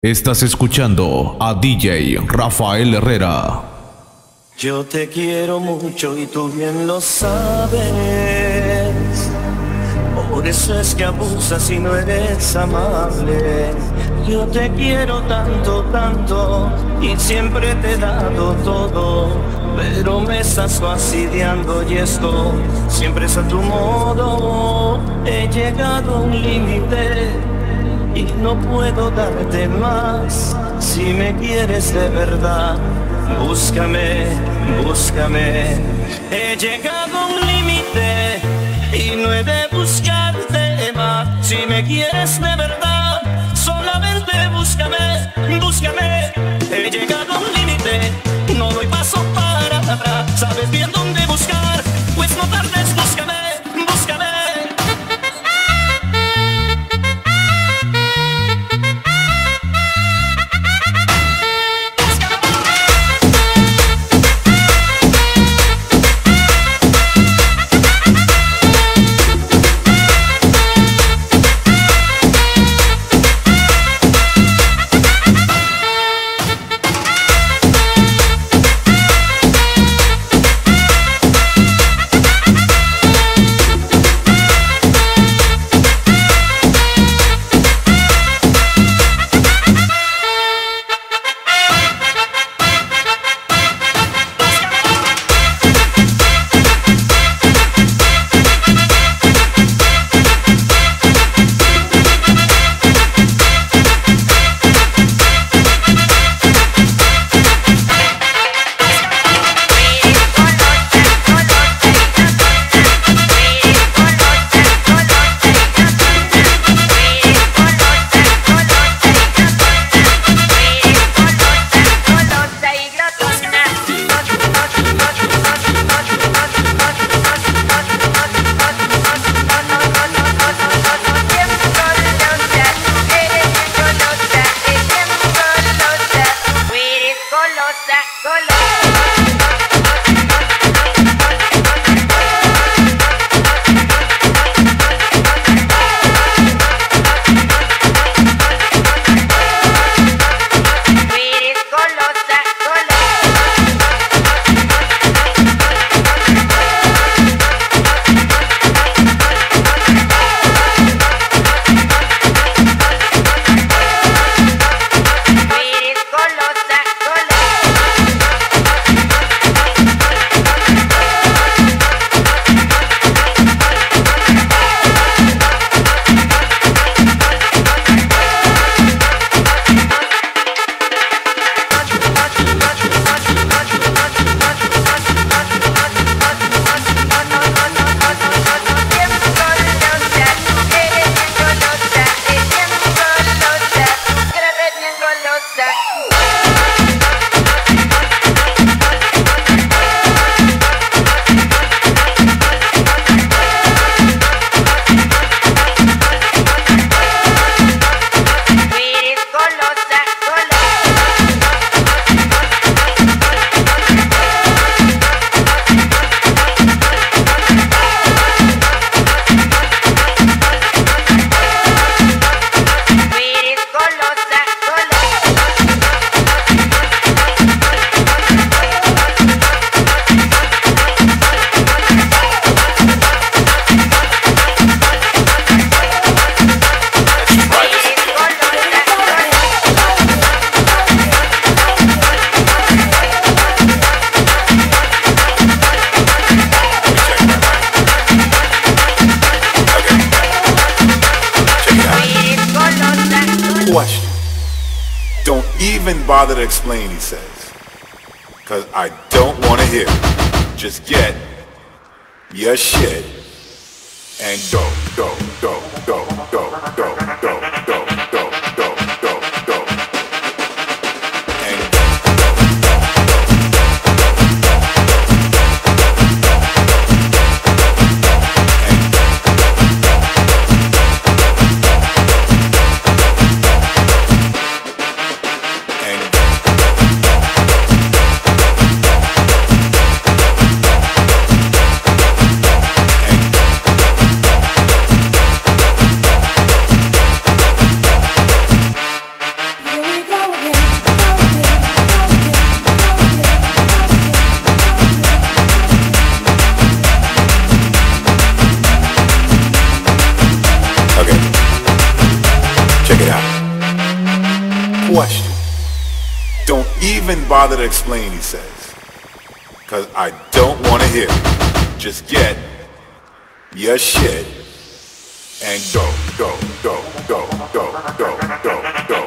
Estás escuchando a DJ Rafael Herrera. Yo te quiero mucho y tú bien lo sabes. Por eso es que abusas y no eres amable. Yo te quiero tanto, tanto y siempre te he dado todo. Pero me estás fastidiando y esto siempre es a tu modo. He llegado a un límite y no puedo darte más. Si me quieres de verdad, búscame, búscame. He llegado a un límite y no he de buscarte más. Si me quieres de verdad, solamente búscame, búscame. He llegado a un límite, no doy paso para atrás. Sabes bien dónde buscar, pues no tardes, question. Don't even bother to explain, he says. Because I don't want to hear it. Just get your shit and go, go, go, go, go, go, go. question. Don't even bother to explain, he says. Because I don't want to hear it. Just get your shit and go, go, go, go, go, go, go, go.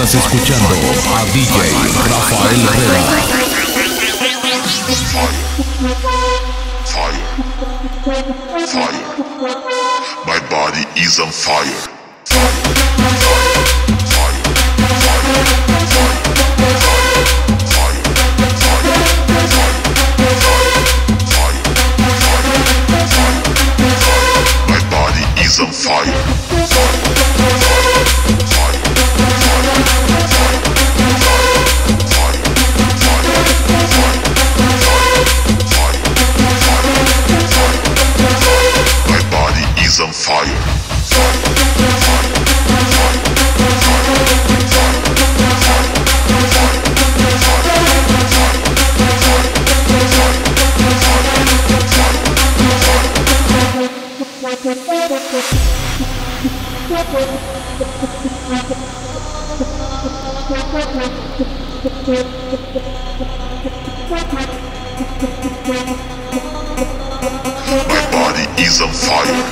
Estás escuchando a DJ Rafael Herrera. Fire. Fire. Fire. My body is on fire. fun.